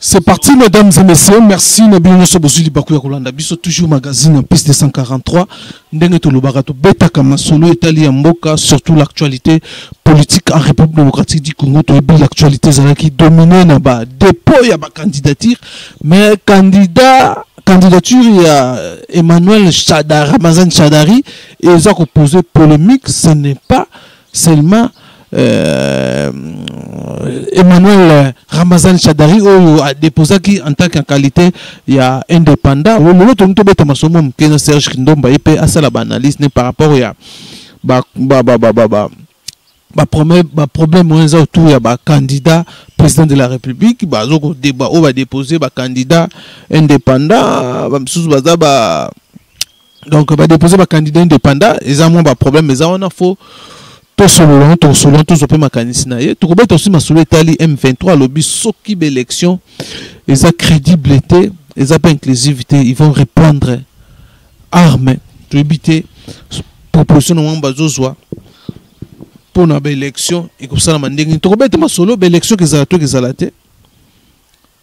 C'est parti, mesdames et messieurs. Merci, Nabi Nyoso Bozuli Bakuya Kolanda. Biso, toujours magazine en piste 243. Ndenge to lobaka to beta kama solo etali ya mboka, surtout l'actualité politique en République démocratique du Congo. To ebi l'actualité zala qui domine na ba dépôt ya ba candidature. Mais candidat, candidature ya Emmanuel Chadar, Ramazan Chadari, Et ça ko poser polemique, ce n'est pas seulement euh, Emmanuel Ramazan Chadari oyo a déposé qui en tant qu'en qualité il y a indépendant. Le lolo to nto beta masomo mkena Serge Kindomba epe asala ba analyse ne par rapport ya ba ba ba ba ba, ba baproblème ba problème oyo eza autour ya bacandidat président de la république bazo kodeba oyo badepose bacandidat indépendant bamisusu baza ba, ba donc ba déposer ba candidat indépendant eza mwa ba problème eza wana faut tosolola tosolola tozwa mpe makanisi na ye tokobeta osi masolo etali m23 alobi soki baélection eza crédible te eza mpe inclusive te ils vont répondre arme toyebi te proposition na bango bazozwa mpo na baélection ekosalama ndenge nini tokobeta masolo baélection kezala to kezala te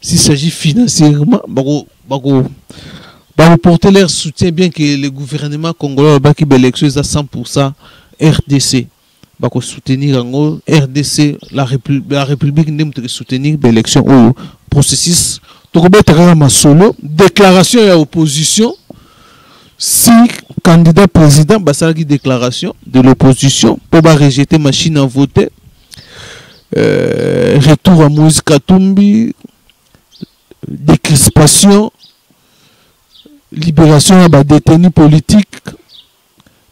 s'il s'agit financièrement bako bako bako porter leur soutien bien que le gouvernement congolais baki ba élection eza 100% RDC bako soutenir yango RDC la, Répu la République nde moto soutenir ba élection oyo processus tokobeta kaka masolo déclaration ya opposition si candidat président basalaki déclaration de l'opposition mpo ba rejeter machine à voter euh, retour ya moïse katumbi décrispation libération ya badétenu politique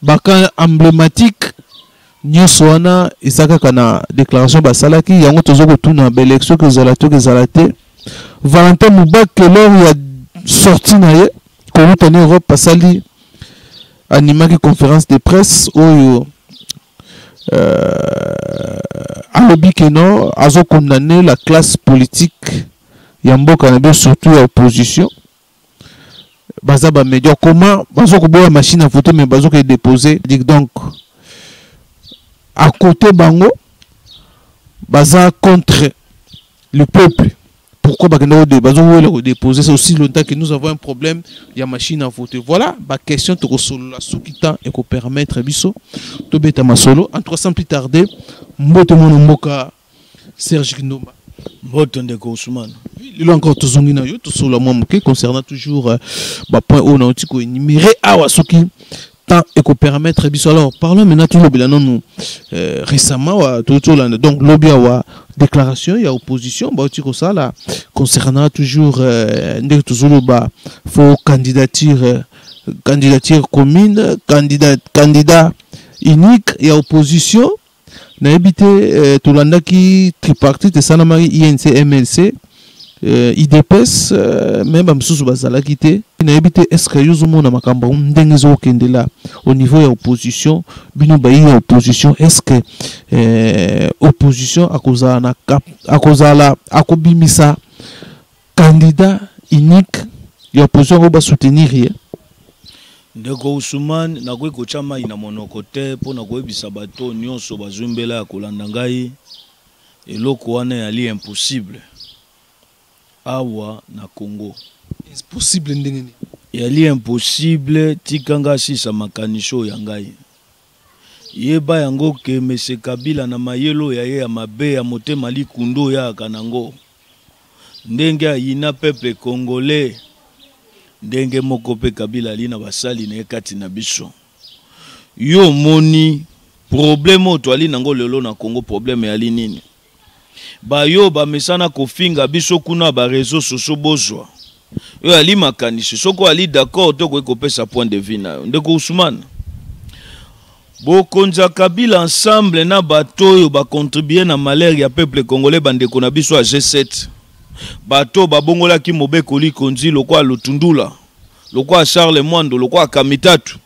baka emblématique nyonso wana eza kaka na déclaration basalaki yango toza kotuna baélection kozala to kozala te valentin mobake lor ya sorti na ye kowuta na europe asali animaki conférence de presse oyo euh, alobi ke non azo condamner la classe politique ya mboka na biso surtout ya opposition baza bamédia comment bazo koboya machine ya foto mais bazo koye dépose dik donc à côté bango baza contre le peuple pourquoi bakendaki bazowela kodepose c'est aussi longtemps que nous avons un problème ya machine à voter voilà baquestion tokosolola soki temps ekopermettre biso tobeta masolo en tout cas sans plus tarder mbote mwana mboka serge kindomba mbote ndeko ousmane lelo encore tozongi na yo tosolola mwa moke concernant toujours euh, bapoint oyo nauti koenumere awa soki temps eko permettre biso alors parlons maintenant tolobela nanu euh, récemment wa tozolanda donc lobi awa déclaration ya opposition bauti kosala concernant toujours euh, ndenge tozoloba fo candidature euh, candidature commune candidat candidat unique ya opposition nayebi te eh, tolandaki tripartite esalamaki inc mlc eh, idps eh, me bamosusu bazalaki te nayebi te estce yo ozomona makambo yango ndenge ezokende la au niveau ya opposition bino bayi ya opposition estce eh, opposition akozala na akozala akobimisa candidat unique ya opposition oyo basoutenir ye ndeko usumani nakoki kotya mai na monoko te mpo na koyebisa bato oyo nyonso bazwi mbela ya kolanda ngai eloko wana eyali impossible awa na congo impossible ndenge nini eyali impossible tika ngai asisa makanisi oyo ya ngai Yeba yango que monsieur Kabila na mayele oyo ya ye ya mabe ya motema likundu oyo ayaka na ngo, ndenge ayina peuple congolais, ndenge moko pe Kabila ali na basali na ye kati na biso. Yo omoni probleme oyo toali na ngo lelo na Congo, probleme eali nini? bayo bamesana kofinga biso kuna ba reseau soso bozwa oyo ali makanisi soko ali d'accord to koki kopesa point de vue nayo ndeko Ousmane bokonzi ya Kabila ensemble na bato oyo bakontribue na malheur ya peuple congolais bandeko na biso ya G7 bato babongolaki mobeko likonzi lokola Lutundula lokola Charles Mwando lokola Kamitatu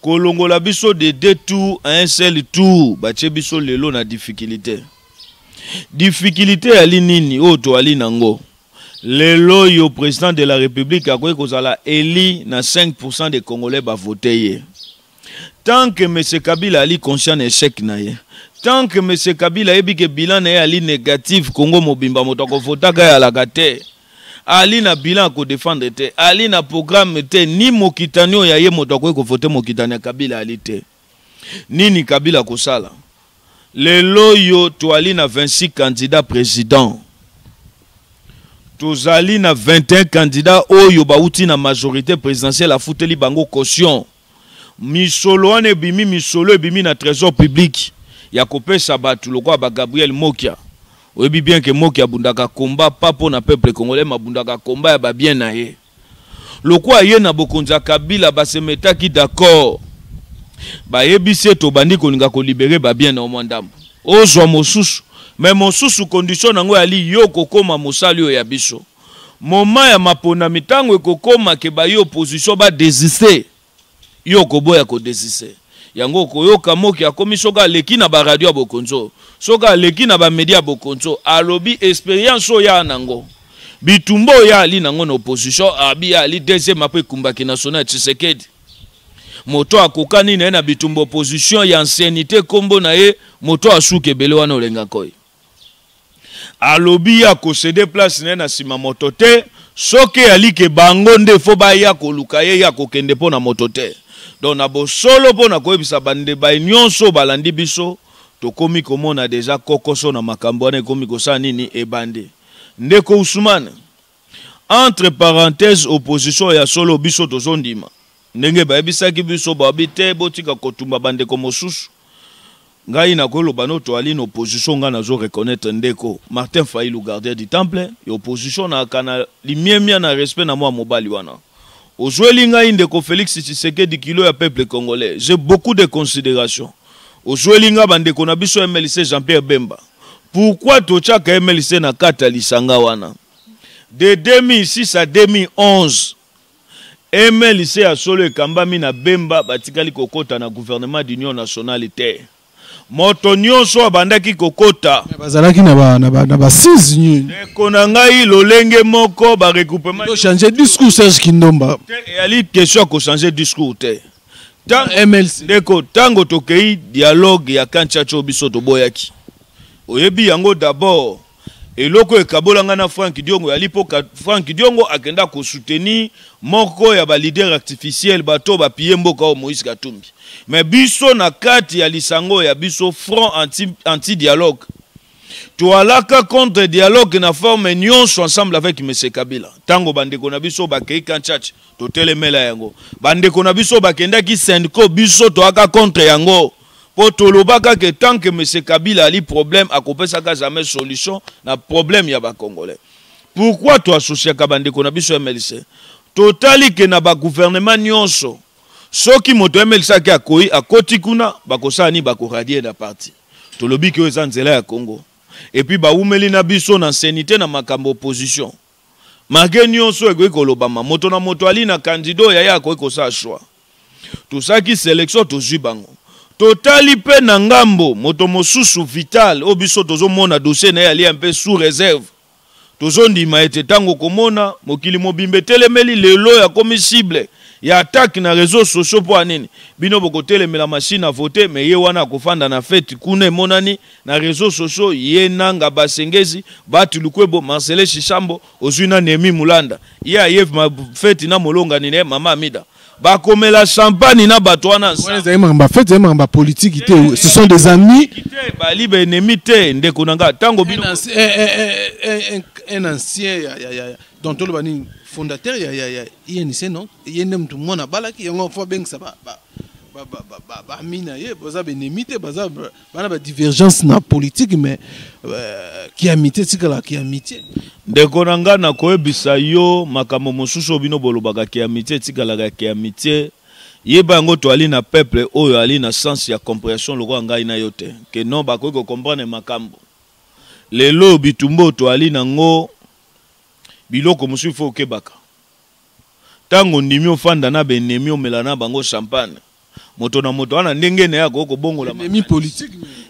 kolongola biso de deux tours à un seul tour batie biso lelo na difficulté difficulté yali nini oyo toali nango lelo yo président de la république akoki kozala eli na 5 pourcent de congolais bavote ye tant que m kabila ali conscient na échec na ye tant que m kabila ayebi ke bilan na ye ali négative congo mobimba moto akovotaka ye alaka te Ali na bilan ako defendre te. Ali na programme te ni mokitani oyo ya ye moto akoki ko voter mokitani ya Kabila Ali te. Nini Kabila kosala? Lelo yo toali na 26 candidats président. Tozali na 21 candidats oyo bauti na majorité présidentielle afuteli bango caution. misolo wana ebimi misolo ebimi na trésor public ya kopesa bato lokola ba Gabriel Mokia oyebi bien ke Mokia abundaka combat pas mpo na peuple congolais mabundaka combat ya ba bien na ye lokola ye na bokonzi ya Kabila basemetaki d'accord bayebisi ete obandi kolinga kolibere ba bien na omwa ndambo ozwa mosusu me mosusu condition na yango yali yo kokoma mosali oyo ya biso Moment ya maponami tango ekokoma ke bayi opposition ba desister, yo okoboya ko desister. Yango okoyoka Moki akomi soki aleki na ba radio ya bokonzo, soki aleki na ba media ya bokonzo alobi experience oyo ye aa nango, bitumba oyo ye aali nango na opposition, abi ye aali deuxième apres ekumbaki national ya Tshisekedi. Moto oyo akokani na ye na bitumba opposition ya anciennite kombo na ye moto oyo asuki ebele wana olenga koyo. alobi ya ko cede place na ye na nsima moto te soki eyali ke bango nde fo baya koluka ye ya kokende mpo na moto te donc na bosolo mpo na koyebisa bande baye nyonso balandi biso tokomi komona deja kokoso na makambo wana ekomi kosala nini ebandi ndeko usumane Entre parenthèses opposition ya solo biso tozo ndima ndenge bayebisaki biso babi te botika kotumba bandeko mosusu ngai nakoloba no toali na opposition ngai nazo reconnaître ndeko Martin Fayulu gardien du temple ya opposition na akana limiemia na respect na mwa mobali wana ozweli ngai ndeko Felix Tshisekedi kilo ya peuple congolais j'ai beaucoup de considération ozweli ngai bandeko na biso MLC Jean-Pierre Bemba pourquoi totyaka mlc na kati ya lisanga wana de 2006 à 2011 mlc ya solo ekambami na bemba batikali kokota na gouvernement d'union nationale te moto nyonso abandaki kokota bazalaki na basise ndeko na ngai lolenge moko baregroupemechange discours serge kindomba eyali question ya kochange discours te tango mlc ndeko tango tokei dialogue ya kanchacho biso toboyaki oyebi yango d'abord eloko ekabola ngai na frank diongo yali mpo frank diongo akenda kosoutenir moko ya balider artificiel bato bapiye mboka oyo moïse katumbi me biso na kati ya lisango ya biso front anti-dialogue anti toalaka contre dialogue na forme nyonso ensemble avec monsieur kabila ntango bandeko na biso bakei kanchache totelemela yango bandeko na biso bakendaki sendco biso toyaka contre yango mpo tolobaka ke tant que monsieur kabila ali problème akopesaka jamais solution na problème ya bacongolais pourquoi toasosiaka bandeko na biso ya mlc totali ke na bagouvernement nyonso soki moto ya mlc ake akoi akoti kuna bakosala nini bakoradier na parti tolobi ke oyo eza nzela ya congo epuis bawumeli na biso na nsenite na makambo opposition malgre nyonso ekoki kolobama moto na moto ali na kandida oyo yaye akoki kosala choix tosalaki selection tozwi bango totali mpe na ngambo moto mosusu vital oyo biso tozomona dossier na ye alia mpe sous reserve Tozondima ete ntango okomona mokili mobimba etelemeli lelo ya komi cible ya attaque na reseaux sociaux mpo ya nini bino bokotelemela machine à voter mais ye wana akofanda na fete kuna emonani na reseaux sociaux ye nanga basengezi bati lukwebo marcele shishambo ozwi na nemi mulanda ye ayev ma fete na molongani ne mama amida bakomela champagne na bato wana ezali makambo ya fete ezali makambo ya politiki te eh, ce sont des amis bali baennemi te ndeko na ngai ntango bino un ancien donc toloba nini fondateur ya inc non ye nde motu mwana abalaki yango fo abengisa bami na ye baza baennemi te baza bana ba divergence na politique mais euh, kiamite tikala kiamite ndeko na ngai nakoyebisa yo makambo mosusu oyo bino bolobaka kiamite etikalaka kiamite yeba yango toali na peuple oyo ali na sens ya comprehension lokola ngai na yo te ke non bakoki kocomprendre makambo lelo bitumba oyo toali nango biloko mosusu ifo okebaka Tango ondimi ofanda na ba ennemis omela na bango champagne. Moto na moto aza na ndenge na ye akoki kobongola makanisi.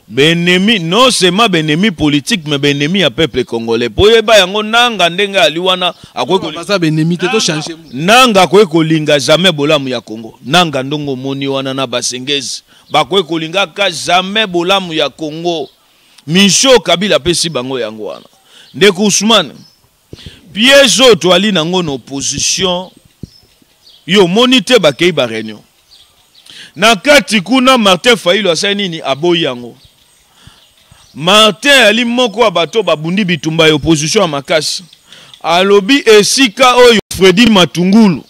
Ba ennemis non seulement ba ennemis politiques mais ba ennemis ya peuple congolais. Po yeba yango Nanga ndenge ali wana akoki ko Baza ba ennemis te to changer mot. Nanga akoki kolinga jamais bolamu ya Congo. Nanga ndonge omoni wana na Basengezi bakoki kolinga ka jamais bolamu ya Congo. Mission Kabila apesi bango yango wana. Ndeko Ousmane. Piège oyo toali nango na opposition yo moni te bakei ba réunion na kati kuna Martin Fayulu asali nini aboyi yango Martin ali moko ya bato babundi bitumba ya opposition ya makasi alobi esika oyo Freddy Matungulu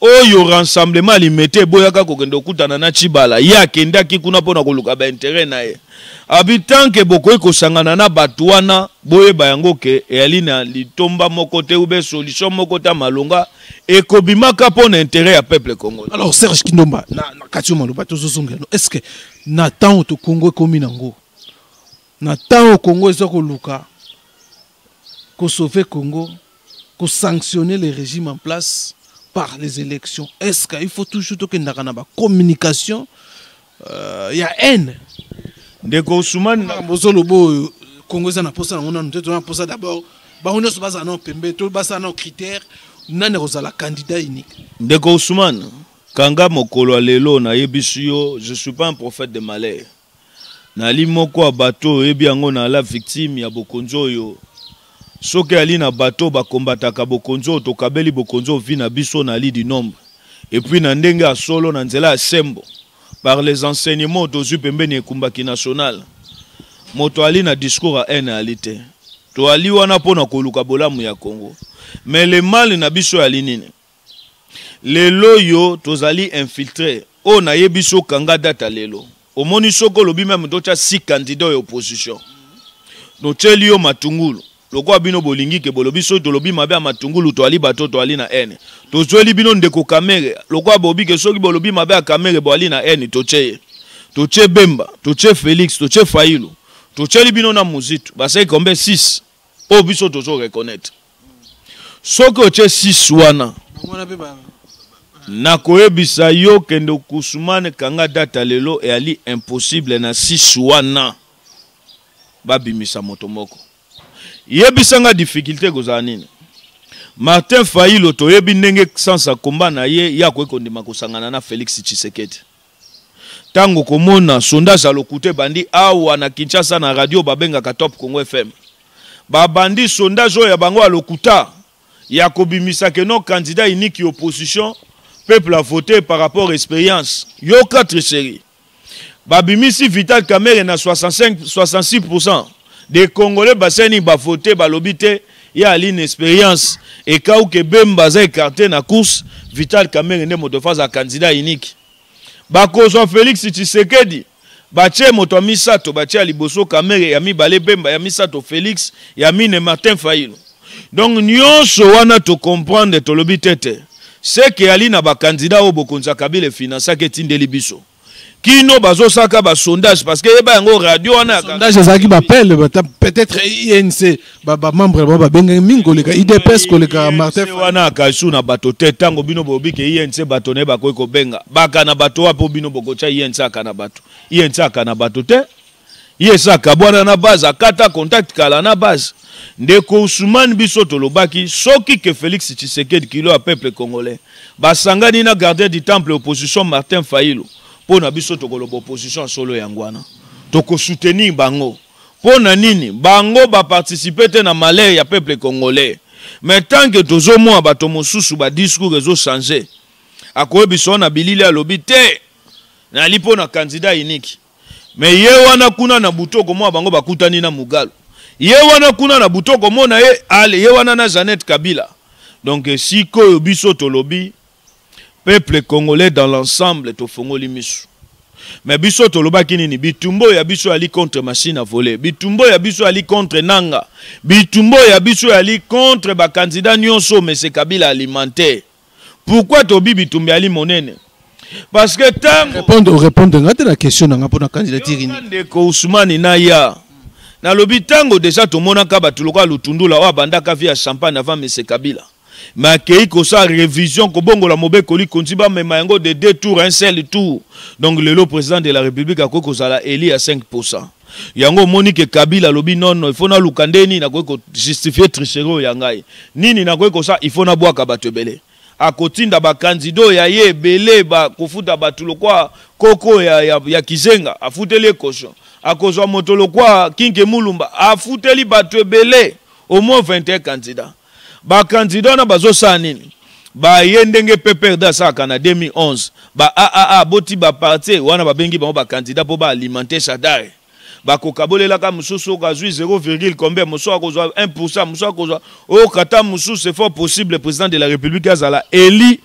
Oyo ransemblement ya Limete eboyaka kokende kokutana na Tshibala, ye akendaki kuna mpo na koluka ba interet na ye. Abi tant que bokoki kosangana na bato wana, boyeba yango ke eyali na litomba moko te ou bien solution moko te ya malonga ekobimaka mpo na interet ya peuple congolais. Alors Serge Kindomba, na kati yo maloba tozozongela no, est-ce que na temps oyo to Congo ekomi nango, na temps oyo Congo eza koluka ko sauver Congo, ko sanctionner le regime en place par les elections. Est-ce qu'il faut toujours tokendaka na ba communication euh, ya haine? Ndeko Ousmane na bozo lobo Congo eza na posa na ngona nte tona posa d'abord bango nyonso bazala nao pembe to basala nao critère nani akozala candidat unique. Ndeko Ousmane kanga mokolo ya lelo nayebisi yo je suis pas un prophète de malheur. Nali moko ya bato oyo oyebi yango na la victime ya bokonzi oyo soki ali na bato bakombataka bokonzi oyo tokabeli bokonzi oyo vi na biso nali du nombre epuis na ndenge ya solo na nzela ya sembo par les enseignements oyo tozwi pembeni ya ekumbaki national moto ali na discours ya haine ali te toali wana mpo na koluka bolamu ya congo mais le mal na biso yali nini lelo yo tozali infiltre oyo nayebi so kanga data lelo omoni soki olobi meme totya si candidat ya opposition notyeli yo matungulu lokola bino bolingi ke bolobi soki tolobi mabe ya matungulu toali bato toali na ene tozweli bino ndeko kamere lokola bobi ke soki bolobi mabe ya kamere boali na ene totye ye totye bemba totye felix totye failu totyeli bino na muzitu baseki kombe 6 oyo biso tozo reconnaitre soki otye 6 wana nakoyebisa yo kende okusumane kanga data lelo eyali impossible na 6 wana babimisa moto moko yebisa nga difficulté ekozala nini martin fayilo toyebi ndenge sansa komba na ye ye akoki kondima kosangana na félix tshisekedi Tango komona sondage ya lokuta ebandi awa na Kinshasa na radio babengaka Top Congo FM. Babandi sondage oyo ya bango ya lokuta ya kobimisa que non candidat unique ya opposition peuple a voté par rapport expérience. Yoka tricherie. Babimisi Vital Kamerhe na 65 66% des Congolais baseni ba voter balobi te ya aline experience ekauke bemba aza ecarte na course vital kamere nde moto faza candidat unique bakozwa felix tshisekedi batie moto ya misato batie ya liboso kamere ya mibale bemba ya misato felix ya mine martin fayilo donc nyonso wana tocomprendre tolobi tete seke ali na bakandida oyo bokonzi ya kabila efinansaki etindeli biso kino bazosaka ba sondage parce que yeba yango radio wana sondage ezalaki bapele peut-être inc bamembre ba babengaki mingi koleka idps koleka martin wana akasu na bato te ntango bino bobi ke inc bato na ye bakoki kobenga baka na bato wapo bino bokotya inc aka na bato inc aka na bato te ye esa akabwana na base akata contact kala na base ndeko usumani biso tolobaki soki ke félix tshisekedi kilo ya peuple congolais basangani na gardien du temple opposition martin fayilo mpo na biso tokoloba opposition ya solo yango wana tokosoutenir bango mpo na nini bango baparticipe te na malheur ya peuple congolais mais tant ke tozomona bato mosusu badiscours ezochange akoyebisa wana bilili alobi te nali mpo na candidat unique me ye wana kuna na butu okomona bango bakutani na mugalu ye wana kuna na butu okomona ye ale ye wana na janete kabila donc sikoyo biso tolobi peuple congolais dans l'ensemble tofongoli misu me biso tolobaki nini bitumba oyo ya biso yali contre machine à voler bitumba oyo ya biso yali contre nanga bitumba oyo ya biso yali contre bakandida nyonso mese kabila alimentaire pourquoi tobi bitumba ali monene parce que tango répondre répondre ngate la question nanga pona candidature ni ndeko Ousmane na ya na lobi tango déjà tomonaka batu lokola lutundula wa bandaka via champagne avant monsieur Kabila mais akei kosala révision kobongola mobeko likonzi bamema yango de deux tour un seul tour donc lelo président de la république akoki kozala eli ya 5 pourcent yango omoni ke kabila alobi nono ifo naluka nde nini nakoki kojustifie tricherie oyo ya ngai nini nakoki kosala ifo nabwaka bato ebele akotinda bakandida oyo ya ye ebele bakofuta bato lokwa koko ya, ya, ya kizenga afuteli ye kosho akozwa moto lokwa kinke mulumba afuteli bato ebele au moins 21 kandida ba candidat wana bazosala nini baye ndenge pprd asalaka na 2011 ba aaa boti ba parti wana babengi bango bacandidat mpo baalimente shadare bakokabolelaka mosusu oyo azwi 0 combien mosusu akozwa 1 pourcent mosusu akozwa oyo oh, kata mosusu c'est fort possible président de la république azala eli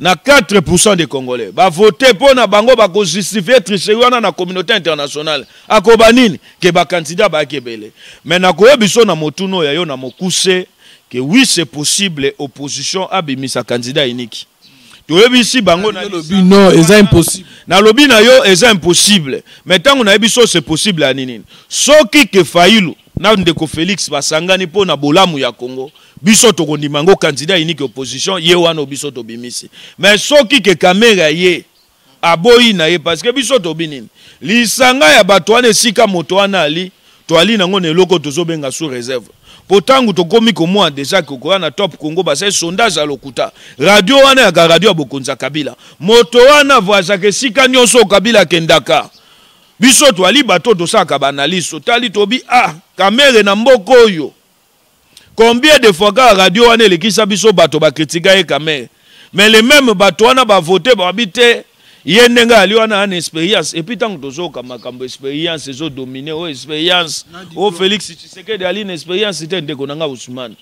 na 4 pourcent de congolais bavote mpo na bango bakojustifie tricherie wana na communauté internationale akoba nini ke bakandidat bayaki ebele me nakoye biso na motuna oyo ya yo na mokuse ke oui c'est possible opposition abimisa candidat iniki toyebisi bango nalobi non eza impossible nalobi na yo eza impossible me ntango nayebi so c'est possible ya nini soki ke failu na ndeko félix basangani mpo na bolamu ya congo biso tokondima yango candidat unique opposition ye wana biso tobimisi mais soki ke kamere aye aboyi na ye parce que biso tobi nini lisanga ya bato wana esika moto wana ali toali nango na eloko tozobenga sous réserve mpo ntango tokomi komona deja kokoya na top congo basali sondage ya lokuta radio wana yaka radio ya bokonzi ya kabila moto wana voyazaka esika nyonso kabila akendaka biso toali bato tosalaka baanalyse totali tobi a ah, kamere na mboka oyo combien de fois kaka radio wana elekisa biso bato bakritika ye kamer mais le meme bato wana bavote babi te ye ndenge ali wana ana expérience epuis ntango tozoyoka makambo expérience ezodomine o oh, expérience o oh, félix tshisekedi ali na expérience te ndeko na ngai ousmane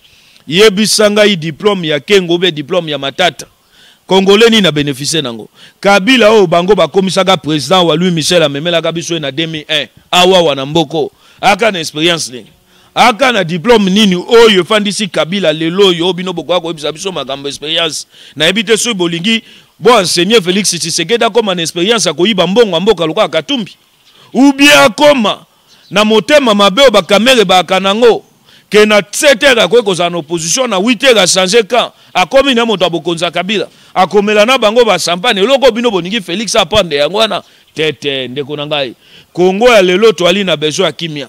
yebisa ngai diplome ya kengo obe diplome ya matata Congolais nini a beneficier nango? Kabila oyo bango bakomisaka president wa Louis Michel amemelaka biso ye na 2001 awa wana mboko aka na experience nini aka na diplome nini oyo efandisi Kabila lelo oyo bino bokoka koyebisa biso makambo experience nayebi te soki bolingi bo enseigner Felix Tshisekedi akoma na experience ya koyiba mbongo ya mboka lokola Katumbi ou bien akoma na motema mabe oyo bakamere baaka nango ke na 7 heures akoki kozala na opposition na 8 heures achange camp akomi na moto ya bokonzi ya kabila akomela na bango basampane eloko bino bolingi félix apande yango wana tete ndeko na ngai kongo ya lelo toali na besoin ya kimia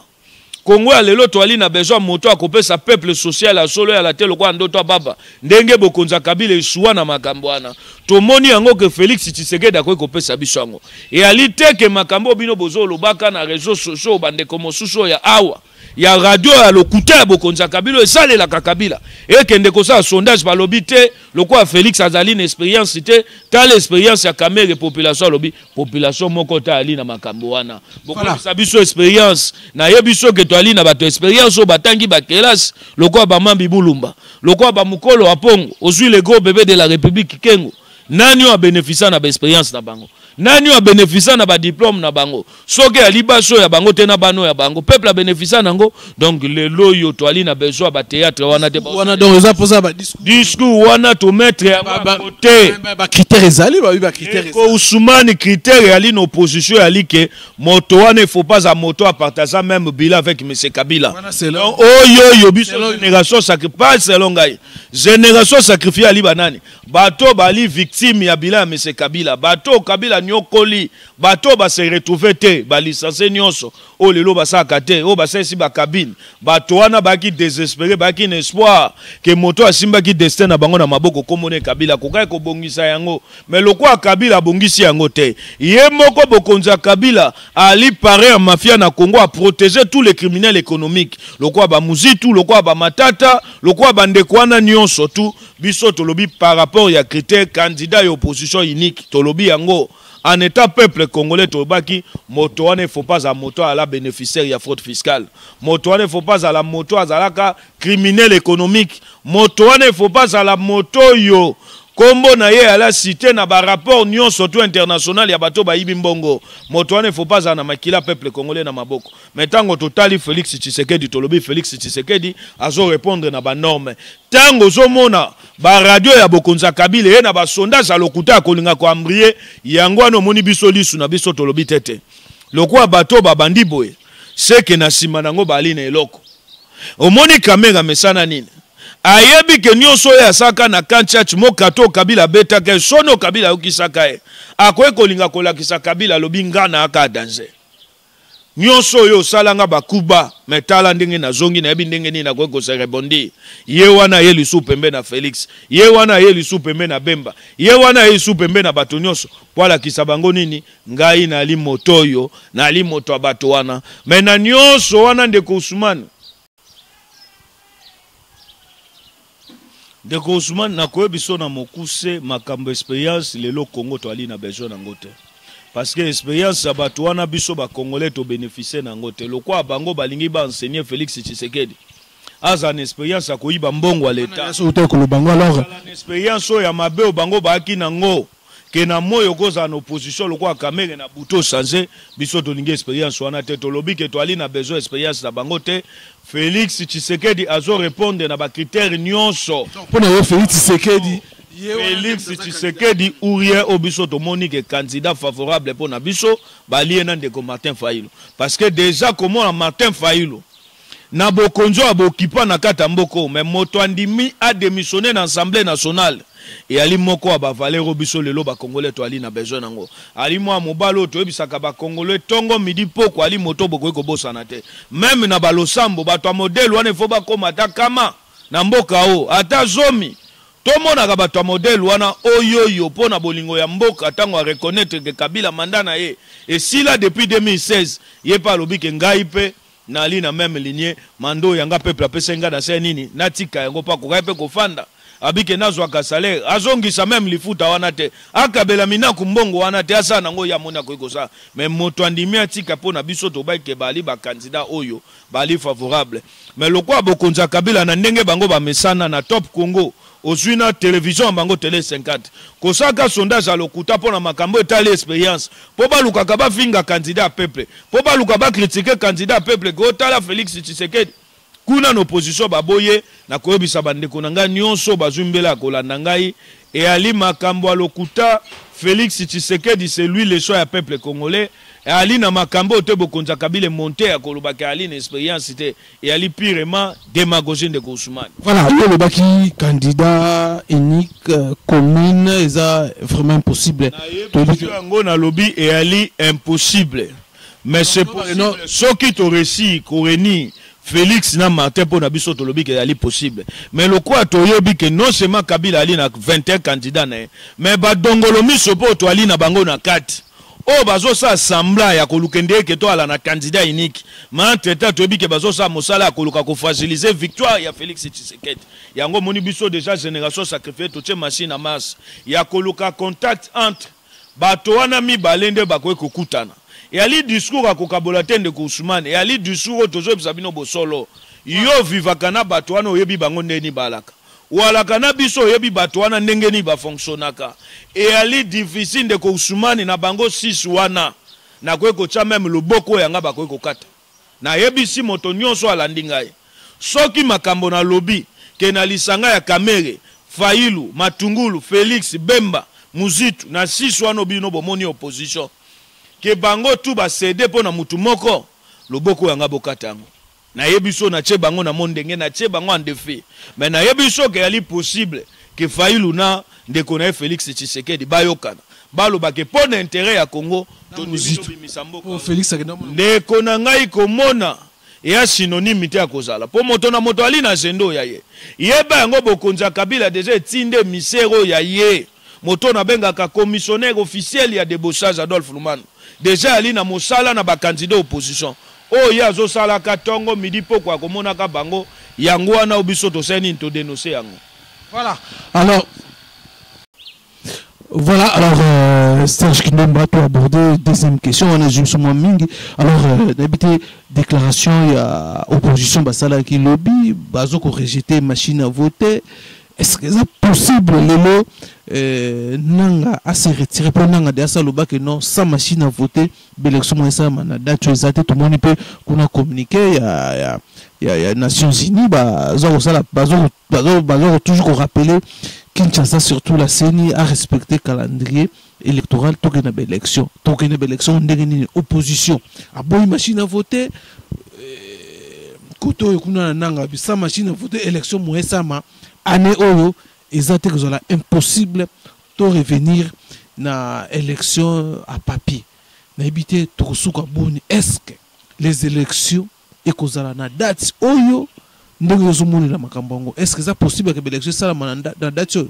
kongo ya lelo toali na besoin moto akopesa peuple social ya solo ya late lokola ndoto ya baba Ndenge bokonzi ya Kabila esuwa na makambo wana, tomoni yango ke Felix Tshisekedi akoki kopesa biso yango. Eyali te ke makambo oyo bino bozolobaka na reseaux sociaux, bandeko mosusu oyo ya awa ya radio ya lokuta ya bokonzi ya Kabila esalelaka Kabila ekende kosala sondage, balobi te lokola Felix azali na experience te, tala experience ya Kamerhe. Population alobi population moko te ali na makambo wana, bokolisa biso experience. Nayebi soki toali na bato experience oyo batangi bakelasi lokola bamambi bulumba lokola bamokolo ya mpongo ozwi le gros bebe de la république kengo nani oyo abenefisa na baexperience na bango nani oyo abenefisa na badiplome na bango soki ali basi oyo ya bango te na bana oyo ya bango peuple abenefisa na yango donc lelo oyo toali na besoin ya bateatre wana te wana donc eza mposa badiscours wana tometre yango te bacritère ezali babi bacritère ekousumani critère eyali na opposition eyali ke moto wana faut pas à moto à partager même bila avec M. kabila oyo oyo biso génération sacrifice pas selon ngai génération sacrifice ali banani bato bali victime ya bila ya M. kabila bato kabila nyokoli bato base retrouve te balisanse nyonso oyo lelo basalaka te oyo basalisi bakabine bato wana bayaki désespéré bayaki na espoir ke moto asimbaki destin na bango na maboko komona kabila akokaki kobongisa yango Mais lokola Kabila abongisi yango te, ye moko bokonzi ya Kabila ali pare ya mafia na Congo a proteger tous les criminels économiques lokola ba Muzitu, lokola ba Matata, lokola ba ndeko wana nionso tout biso tolobi par rapport ya critère candidat ya opposition unique tolobi yango en état peuple congolais tolobaki moto wana il faut pas à moto ala bénéficiaire ya fraude fiscale moto wana il faut pas à la moto azalaka criminel economique moto wana il faut pas azala moto oyo kombo na ye ala cite na ba rapport nyonso to international ya bato bayibi mbongo moto wana il faut pas azala na makila peuple congolais na maboko mais ntango totali félix tshisekedi tolobi félix tshisekedi azo répondre na banorme ntango ozomona baradio ya bokonzi ya kabila eye na basondage ya lokuta ya kolinga koambrie yango wana omoni biso lisu na biso tolobi te te lokola bato babandi boye seke na nsima na yango bali na eloko omoni kamere amesana nini ayebi ke nyonso oyo asaka na kan church mokato oyo kabila abetaka ye soni oyo kabila ayokisaka ye akoki kolinga kolakisa kabila alobi nga na aka danger nyonso oyo osala nga bakuba me tala ndenge nazongi nayebi ndenge nini nakoki kose rebondir ye wana aye lisusu pembe na felix ye wana aye lisusu pembe na bemba ye wana aye lisusu pembe na bato nyonso mpo alakisa bango nini Ngai naali moto oyo, naali moto ya bato wana. Mais na nionso wana, Ndeko Ousmane, Ndeko Ousmane, nakoyebisa yo na mokuse makambo experience lelo Congo toali na besoin na ngo te. Parce que experience ya bato wana biso ba Congolais to beneficier na yango te. Lokola bango balingi ba enseigner Felix Tshisekedi aza na experience ya koyiba mbongo ya l'Etat. Azala na experience oyo ya mabe oyo bango baaki na ngo. que na moi okozala na opposition lokola kamere na butu ochange biso tolingi experience wana te tolobi ke toali na besoin experience na bango te félix tshisekedi azo répondre na bacritère nyonso mpo na yo félix tshisekedi félix tshisekedi ou rien oyo biso tomoni ke candidat favorable mpo na biso balie na ndeko martin fayulu parce que déjà komona martin fayulu na bokonzi oyo abokipa na kati ya mboka oyo me moto andimi ademissionne na assemblée nationale eyali moko ya bavalere oyo biso lelo bakongole toali na besoin yango ali mwa mobali oyo toyebisaka bakongole ntongo midi poko ali moto bokoki kobosana te meme na balosambo bato ya modele wana efo bakoma ata kama na mboka oyo ata zomi tomonaka bato ya modele wana oyoyo mpo na bolingo ya mboka ntango areconnaitre ke kabila manda na ye esila depuis 2016 ye mpe alobi ke ngai mpe Nali na meme ligne mando ya nga peuple apesa nga na se nini na tika yango pa kokai pe kofanda abike nazwa ka salaire azongisa meme lifuta wana te akabela minaku mbongo wana te asa na ngo ya moni akoki kosa mais moto andimi atika po na biso tobai ke bali ba candidat oyo bali favorable mais lokwa bokonzi akabila na ndenge bango bamesana na top congo Ozui na television ya bango tele 50. Kosala ka sondage ya lokuta pona makambo etali experience. Po balukaka ba finga candidat ya peuple. Po baluka ba critiquer candidat ya peuple que otala Felix Tshisekedi. Kuna na opposition ba boyi ye. Nakoyebisa ba ndeko na ngai nionso bazui mbela ya kolanda ngai. Eali makambo ya lokuta. Felix Tshisekedi c'est lui le choix ya peuple congolais. Eali na makambo oyo te bokonzi ya Kabila emonte ya koloba que eali na experience te. eyali purement demagogie ndeko Ousmane. Voilà, yo olobaki candidat unique euh, commune eza vraiment impossible. Toyebi yango nalobi eyali impossible. Mais c'est possible soki to réussi ko réunir Félix na Martin mpo na biso tolobi ke ezali possible mais lokola toyebi ke non seulement Kabila ali na 21 candidat na ye mais badongolo miso mpo toali na bango na kati oyo bazosala sembla ya koluka ndenge ke toala na candidat unique mais entre temps toyebi ke bazosala mosala ya koluka kofragilize victoire ya félix tshisekedi yango omoni biso déjà génération sacrifié totie machine na marche ya koluka contact entre bato wana mibale nde bakoki kokutana eyali discours ya kokabola te ndeko usumane eyali discours oyo tozoyebisa bino bosolo yo vivaka na bato wana oyebi bango ndeni balaka Walaka na biso oyebi batu wana ndenge nini ba fonctionaka eali difficile ndeko Ousmane na bango six wana nakoki kotia meme loboko ya nga bakoki kokata nayebisi moto nionso alandi ngai soki makambo na lobi ke na lisanga ya Kamere Fayilu Matungulu Felix Bemba Muzitu na six wana bino bomoni opposition ke bango tout ba cede pona mutu moko loboko ya nga bokata yango. Na yebi so na tie bango na mot ndenge na tie bango en defi mais na yebi so ke yali possible ke Fayulu na ndeko na ye Felix Tshisekedi ba yokana ba loba ke po na interet ya Congo to ndimi to bimisa mboka oyo. Ndeko na ngai ko mona eya synonyme te ya ko zala po moto na moto ali na zendo ya ye. Yeba yango bokonzi ya Kabila deja etindi emissaire oyo ya ye. Moto na bengaka commissioner officiel ya debauchage Adolphe Lumanu dejà ali na mosala na ba candidats opposition oyo ye azo sala ka tongo midi pokwa ako mona ka bango yango wana oyo biso tosali nini to denoncer yango. Voilà alors Voilà, alors euh, Serge Kindemba, tu as abordé deuxième question, on a joué sur moi mingi. Alors, euh, d'habitude, déclaration, il y a opposition, bah, ça là qui lobby, bah, rejeté machine à voter. est-ce que c'est possible lelo euh, nanga a se retirer mpo nanga de asa que non sa machine à voter belection mwa esalama na date oyo eza te tomoni mpe kuna communiqué ya, ya, ya, ya nations unies baza kosala baza toujours korapele kinshasa surtout la ceni a respecter calendrier électorale tokende na baélection tokende baélection ndenge nini opposition aboyi machine à voter euh, kote oyo kuna na nanga bisa machine à voter élection moesama année oyo eza te kozala impossible to revenir na élection à papier nayebi te tokosuka boni est ce que les élections ekozala na date oyo ndenge ozomonela makambo yango est ce que eza possible ke baélection esalama na date oyo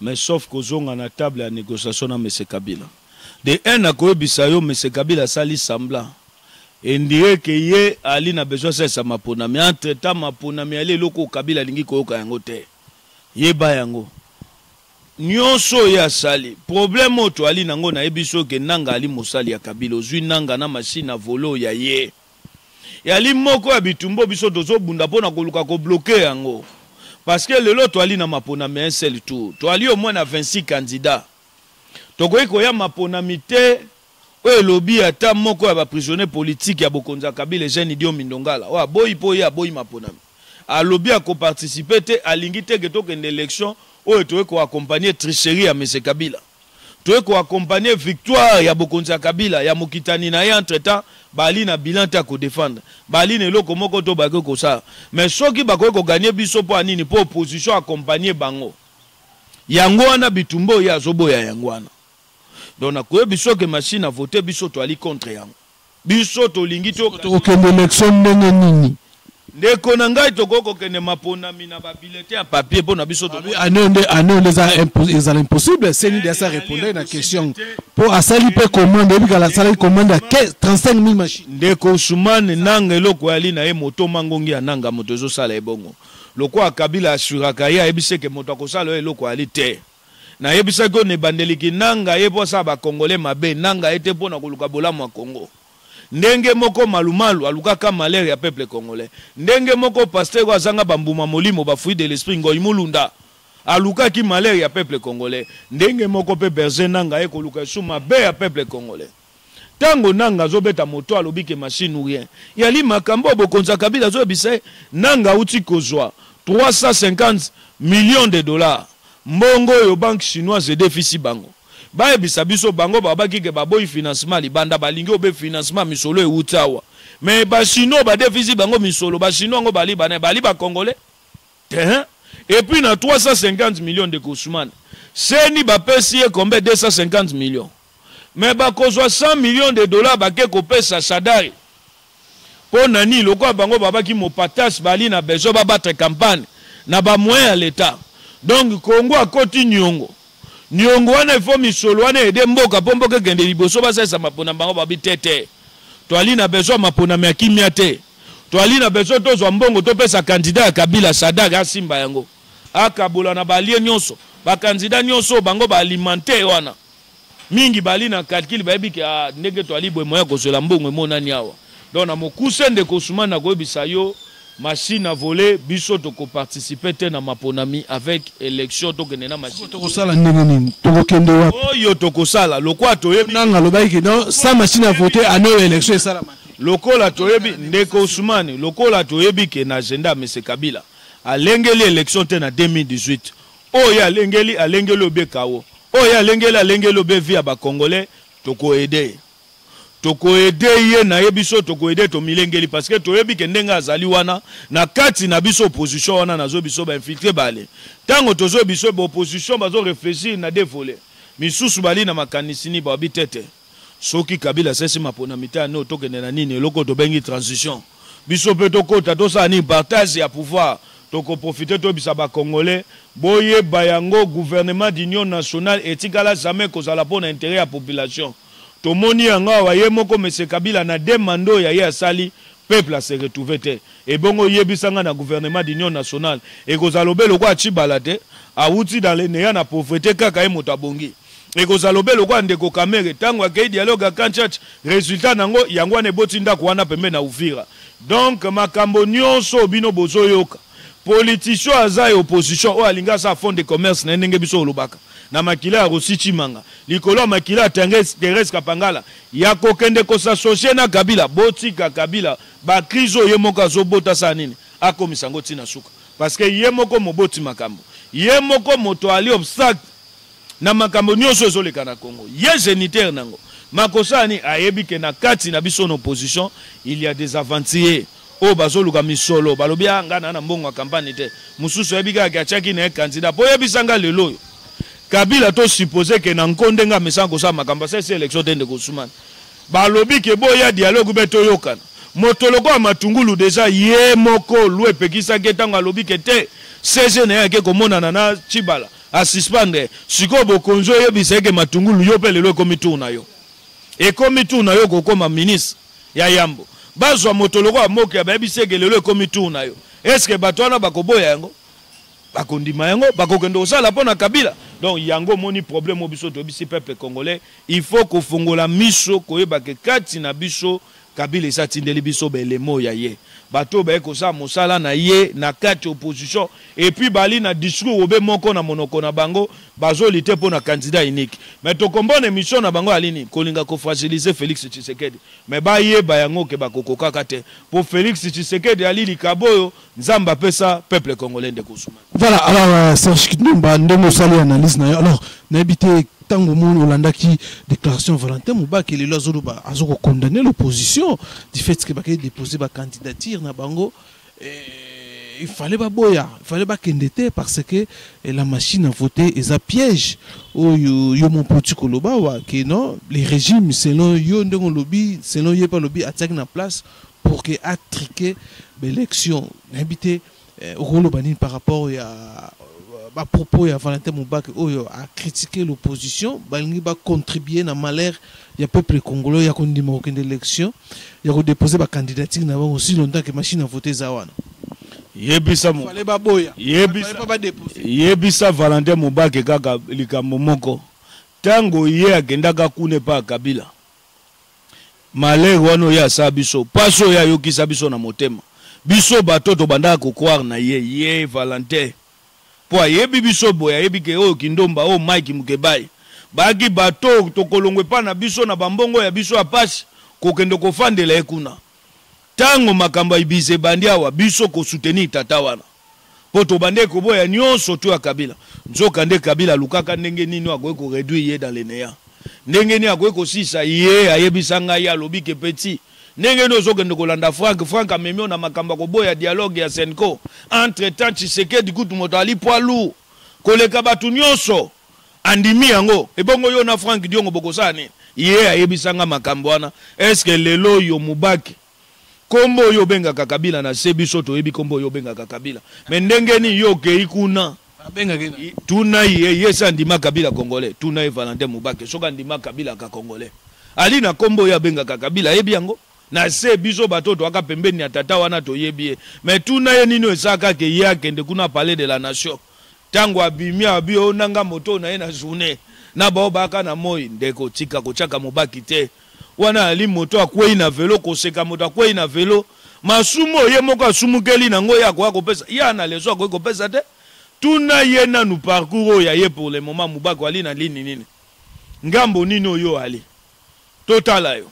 mais sauf kozonga na table ya negociation na monsieur Kabila de un nakoyebisa yo monsieur Kabila asali semblant et dirait que ye ali na besoin asalisa maponami entre temps maponami yali eloko oyo Kabila alingi koyoka yango te yeba yango nionso ye asali problème oyo toali nango nayebi biso ke nanga ali mosali ya Kabila ozui nanga na machine à volo ya ye Yali moko ya bitumba oyo biso tozo bunda pona koluka ko bloquer yango. Parce que lelo toali na maponami ya un seul tour. Toali au moins na 26 candidats. Tokoki koya maponami te oyo elobi ata moko ya ba prisonniers politiques ya bokonzi ya Kabila Eugène Idiomi Ndongala oyo aboyi po ye aboyi maponami. Alobi ako participer te, alingi te que tokende election oyo toye ko accompagner tricherie ya monsieur Kabila. Toye ko accompagner victoire ya bokonzi ya Kabila ya mokitani na ye entre temps baali na bilan te ya ko defendre baali na eloko moko te oyo bakoki kosala mais soki bakoki ko gagner biso mpo ya nini mpo opposition accompagner bango yango wana bitumba oyo ye azoboya yango wana donc nakoyebiso ke machine à voter biso toali contre yango. biso tolingi to tokokende election ndenge nini ndeko na ngai tokoki kokende maponami na babilete ya papier mpo na biso aneonde ezala impossible seni de asa repondre na question mpo asali mpe commande oyebi kala asalaki commande ya 35 000 machine ndeko usumane nanga eloko yali na ye moto mangongi ya nanga moto ezosala ebongo lokola kabila asuraka ye ayebiseke moto akosala yo eloko yali te Na yebisaki yo na ebandeli ki nanga ye po asala ba congolais mabe, nanga ye te pona koluka bolamu ya Congo. Ndenge moko Malu Malu aluka ka malheur ya peuple congolais. Ndenge moko pasteur oyo azanga ba mbuma molimo, ba fruits de l'esprit, Ngoy Mulunda, aluka ki malheur ya peuple congolais. Ndenge moko pe Berger nanga aye koluka esu mabe ya peuple congolais. Tango Nanga azo beta moto alobi que machine ou rien yali makambo oyo bokonzi ya Kabila azo yebisa ye Nanga awuti kozua 350 millions de dollars mbongo oyo banque chinoise edefisi bango bayebisa biso bango babaki que baboyi financement libanda balingi obe financement misolo ewuti awa mais ba chinois ba defisi bango misolo ba chinois yango bali ba nani bali ba congolais tein et puis na 350 millions ndeko Ousmane ceni bapesi ye combien 250 millions mais bakozwa 100 millions de dollars bake kopesa sadari mpo na nini lokola bango babaki mopatas bali na besoin babatre campagne na bamoyen ya leta donc congo akoti niongo niongo wana ifo misolo wana ede mboka mpo mboka ekende liboso basalisa mapona bango babi te te toali na besoin maponami ya kimia te toali na besoin tozwa mbongo topesa kandida ya kabila sadak asimba yango akabola na balie nyonso bakandida nyonso bango baalimente wana mingi bali na calcul bayebi ke ah, ndenge toali boye moya kozwela mbongo emonani awa donc na mokuse ndeko sumani nakoyebisa yo machine à voler biso tokoparticipe te na maponami avec élection tokende na machine tokosala ndenge nini tokokende wapi oyo tokosala lokola toyebi nanga alobaki ke donc sa machine à voter ane oyo élection esalama lokola toyebi ndeko usumani lokola toyebi ke na agenda ya mese kabila alengeli élection te na 2018 Oyo alengeli alengeli obe kawo. Oyo alengeli alengeli obe vie ya ba congolais toko aide ye. Toko aide ye na ye biso toko aide tomilengeli parce que toyebi ke ndenge azali wana na kati na biso opposition wana na zo biso ba infiltre bale tango tozo biso ba opposition bazo reflechir na de vole misusu bali na makanisi ni ba bitete. Soki Kabila asesi maponami te ano tokende na nini eloko oyo tobengi transition biso mpe tokota tosala nini partage ya pouvoir tokoprofite toyebisa ba congolais boyeba yango gouvernement d'union nationale etikala jamais kozala mpo na interet ya population tomoni yango awa ye moko monsieur Kabila na deux mandats oyo ya ye asali peuple a se retrouver te ebongo yebisa ngai na gouvernement d'union nationale ekozala lobe lokola Tshibala te awuti dans le neant na pauvrete kaka ye moto abongi ekozala lobe lokola ndeko kamere ntango akei dialogue ya kanchach resultat na yango yango wana eboti ndako wana pembe na uvira donc makambo nyonso bino bozoyoka politicien aza ya opposition oyo alingi asala fond de commerce na ye ndenge biso olobaka na makila ya rosi chimanga likolo ya makila ya therese kapangala ya kokende kosasocie na kabila botika kabila bakrize oyo ye moko azobota asala nini akomisa yango ntina suka parce que ye moko moboti makambo ye moko moto ali obstacle na makambo nioso ezoleka na Congo ye geniteur nango makosala ni ayebi ke na kati na biso na opposition il y a des aventuriers oyo bazoluka misolo balobi a ah, ngai naa na mbongo ya kampani te mosusu ayebi kaka ke atiaki na ye kandida mpo oyebisa ngai lelo oyo kabila to suppose ke na nko ndenge amesana kosala makambo asalisi election te ndeko osumani balobi ke boya dialogue mpe toyokana moto lokola matungulu deja ye moko lu epekisaki ye ntango alobi ke te cg na ye ake komonana na cibala a suspendre sikoyo bokonzi oyebisa eke matungulu yo mpe lelo ekomi tour na yo ekomi tour na yo kokoma ministre ya yambo bazwa moto lokola moke ya bayebisi eke lelo ekomi tour na yo eske bato wana bakoboya yango bakondima yango bakokende kosala mpo na kabila donc yango omoni problème oyo biso toyebisi peuple congolais il faut kofongola miso koyeba ke kati na biso Kabila esi atindeli biso ba elements ya ye. Bato oyo baye kosala mosala na ye na kati ya opposition et puis bali na discours obe moko na monoko na bango, bazo lutter mpo na candidat unique. Mais tokombrane mission na bango ezali nini? Kolinga ko fragiliser Felix Tshisekedi. Mais bayeba yango que bakokokaka te mpo Felix Tshisekedi ali likabo oyo Nzambe apesa peuple congolais ndeko Ousmane. Voilà, alors euh, Serge Kitumba ndenge osali analyse na yo. Alors, nayebi te ntango omoni olandaki déclaration Valentin Mubake lelo azoloba azo ko condamner l'opposition du fait que bakei déposer ba candidature na bango eh, il fallait baboya il fallait bakende te parce que eh, la machine à voter eza piège oyo yo mon poti koloba wa que non les régimes selon yo ndenge olobi selon ye mpe alobi atiaki na place pour que a triquer l'élection nayebi te eh, okoloba nini par rapport ya euh, bapropos ya valentin mobake oyo acritique l'opposition balingi bacontribue na malheur ya peuple congolais ya kondima kokende élection ya kodepose bacandidature na bango si longtemps ke machine à vote eza wana yebisa yebisa valentin mobake kaka likambo moko ntango ye akendaka kuna epa kabila Malheur wana oyo asala biso pasi oyo ayokisa biso na motema biso bato tobandaka ko croire na ye ye Valentin po ayebi biso boye ayebi ke oyo kindomba oyo Mike Mukebayi bayaki bato tokolongwa epa na biso na ba mbongo ya biso ya pasi kokende kofandela ye kuna. tango makambo ya ibiza ebandi awa biso ko soutenir tata wana mpo tobandaki koboya nyonso tu ya kabila nzoka nde kabila alukaka ndenge nini akoki ko réduire ye dans le néant ndenge nini akoki kosilisa ye ayebisa ngai alobi ke petit ndenge nini ozokende kolanda frank frank amemi yo na makambo ya koboya dialogue ya senco entre temps tshisekedi kutu moto ali poids lourd koleka bato nyonso Andimi yango ebongo yo na Franck Diongo bokosala nini? Ye ayebisa nga makambo wana est ce que lelo oyo Mubake kombo oyo obengaka Kabila na se biso toyebi kombo oyo obengaka Kabila mais ndenge nini yo okeyi kuna tuna ye ye se andima Kabila congolais tuna ye Valentin Mubake soki andima Kabila ka congolais ali na kombo oyo abengaka Kabila ayebi yango na se biso bato oyo toyaka pembeni ya tata wana toyebi ye mais tuna ye nini oyo esaka ke ye akende kuna palais de la nation Tango abimi abi o nanga moto naye na journee na ba oyo baka na moyi ndeko tika kotiaka mobaki te wana ali moto akweyi na velo koseka moto akweyi na velo masumu oyo ye moko asumukeli na ngo ye akoya kopesa ya na leso akoki kopesa te tuna ye nanu parcours oyo ya ye pour le moment mubaki ali na lini nini ngambo nini oyo ali totala yo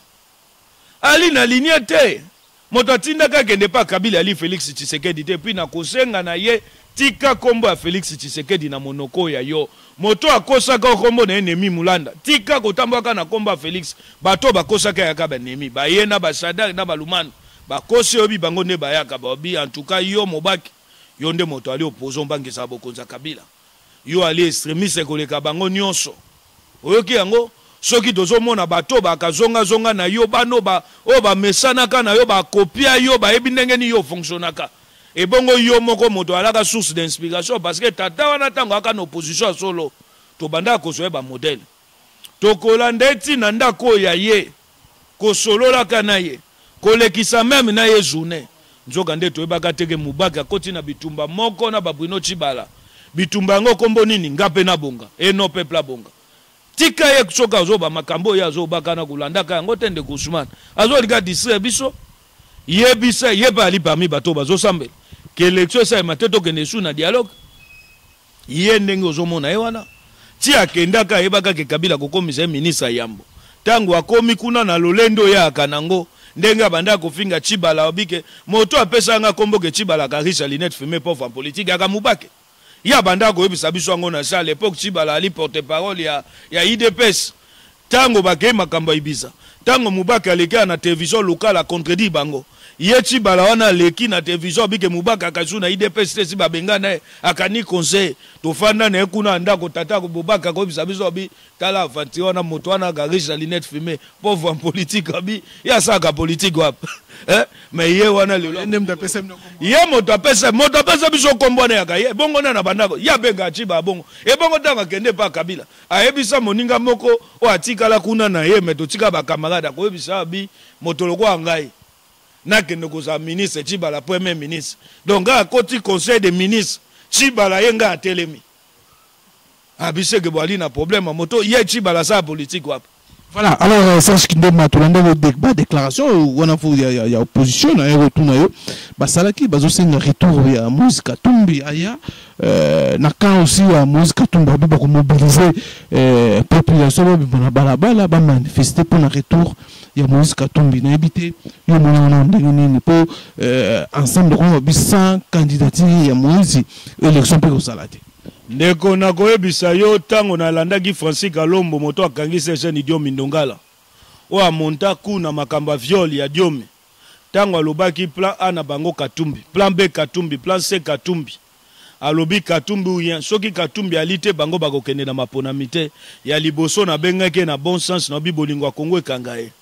Ali na ligne te moto atindaki akende epa kabili ali felix tshisekedi te epuis nakosenga na ye tika kombo ya felix tshisekedi na monoko ya yo moto oyo akosaka yo kombo na ye nemi mulanda tika kotambwaka na kombo ya felix bato oyo bakosaka yaka banemi baye na basadari na balumanu bakosi oyebi bango nde bayaka babi antuka yo mobaki yo nde moto ali opozon bangisa bokonzi ya kabila Yo ali extremiste koleka bango nionso. Oyoki yango? Soki tozo mona bato oyo ba kazonga zonga na yo, bana oyo ba oyo ba mesanaka na yo, ba copia yo, bayebi ndenge nini yo o fonctionaka. Ebongo yo moko moto ozalaka source d'inspiration parce que tata wana tango azalaka na opposition ya solo, tobandaka kozwa ye ba modèle. Tokola ndeti na ndako oyo ya ye. kosololaka na ye, kolekisa meme na ye journee, nzoka nde toyebaka te ke Mubake akoti na bitumba moko na ba Bruno Tshibala, bitumba yango kombo nini? Nga pe nabonga et non peuple abonga. Tika ye soki azo ba makambo oyo ye azo baka na kolandaka yango te ndeko Ousmane. Azo lika distraire biso. Yebisa ye pe ali parmi batu oyo bazo sambela que election esalema te tokende lisusu na dialogue. Ye ndenge ozo mona ye wana ti akendaka ayebaka ke Kabila akokomisa ye ministre ya yambo. Tango akomi kuna na lolendo ye akanango ndenge abandaka kofinga Tshibala alobi ke moto apesaka nga kombo ke Tshibala akarisa lunette fumee pauvre en politique akamubake. Ye abandaka koyebisa biso yango na se à l'epoque Tshibala aali porte parole ya ya udps. Tango ba ke makambo ya ibiza tango mubake alekea na television local a contredire bango ye tshibala wana aleki na television abike mubake akazu na udps te esi ba benga naye akani conseil tofanda naye kuna na ndako tata ako bobake akoyebisa biso abi tala aventure wana moto wana aka riche na lunette fume pauvre en politique abi ye asalaka politique wapi eh mais ye wana lelo ye moto apesa moto apesa biso kombo wana yaka ye bongo na na bandako ya benga tshibala bongo ebongo tango akende pa kabila Ayebisa moninga moko oyo atikala kuna na ye, mais totika ba camarades, akoyebisa yo abi moto lokola ngai nakende kozala ministre, Tshibala premier ministre. Donc ngai akoti conseil des ministres, Tshibala ye ngai atelemi. Abiseke boali na problème ya moto, ye Tshibala asala politique wapi? Voilà, alors euh, Serge Kindema, tu l'as ba déclaration wana fo ya ya, ya opposition na yo tuna yo basalaki bazosenga retour ya Moïse Katumbi aya euh, na camp aussi ya Moïse Katumbi abi bako mobiliser euh, population ba bimana balabala ba manifester pour na retour ya Moïse Katumbi na ebite yo mona wana ndenge nini po euh, ensemble ko ba 100 candidature ya Moïse élection pe ko salate Ndeko nakoyebisa yo tango na landaki Francis Kalombo moto akangi Serge Nidiomi Ndongala oyo a monta coup na makambo ya viol ya Diomi tango alobaki plan A na bango Katumbi plan B Katumbi plan C Katumbi alobi Katumbi ou rien soki Katumbi ali te bango bakokende na maponami te ya liboso nabengaki ye na bon sens naobi bolingo ya Congo ekanga ye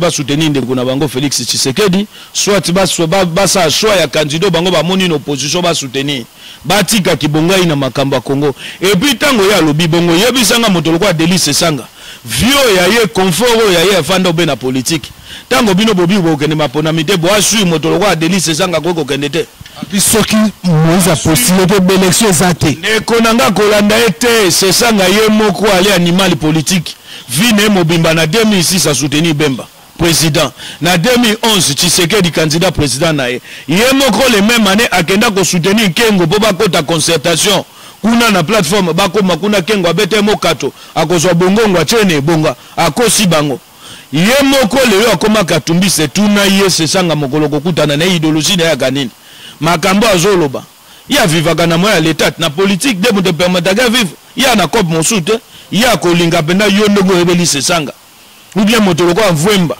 ba soutenir ndeko na bango Felix Tshisekedi soit ba ba ba sa choix ya candidat bango ba moni na opposition ba soutenir ba tika ki bonga ina makambo ya Congo et puis tango ya lobi bongo yebisanga moto lokwa Delice Sanga vieux ya ye confort ya ye afanda obe na politique tango bino bobi bokende mapona mite bo asui moto lokwa Delice Sanga ko kokende te soki moïse apostile mpe belection eza te ndeko na nga kolanda ye te sesanga ye moko ale animal politique Vie naye mobimba na 2006 a soutenir Bemba president na 2011 Tshisekedi candidat president naye ye moko le meme annee akenda ko soutenir Kengo po bakota concertation kuna na plateforme bakoma kuna Kengo abeta ye mokato akozwa bongongo atie na ebonga akosi bango ye moko leyo akoma katumbiste tuna ye sesanga mokolo kokutana na ye ideologie naye ya kanini makambo azoloba ye avivaka na moyen ya leta te na politique nde moto epermetaki avive ye a na cope mosusu te ye akolinga mpenza yo ndenge oyebeli sesanga ou bien moto lokola mvwemba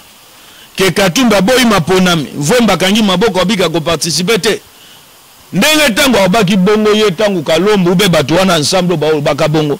ke katumbi aboyi maponami mvwemba akangi maboko abiki akoparticipe te ndenge ntango abaki bongo ye ntango kalombo ube bato wana ensemble baolobaka bongo